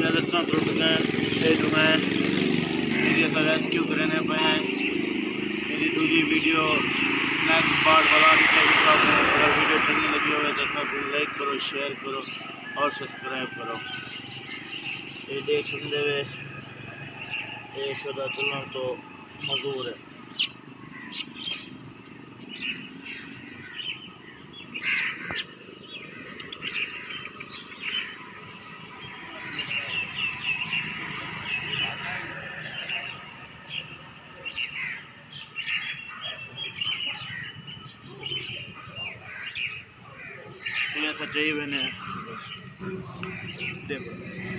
टुट गए जो मैं मेरी रेस्क्यू करने पे हैं मेरी दूसरी वीडियो नेक्स्ट पार्ट वाला भी अगर वीडियो चलने लगी हो तो लाइक करो शेयर करो, और सब्सक्राइब करो। ये देख सकते हुए ये शुदा चलना तो मजबूर है। ये सच्चाई बने देखो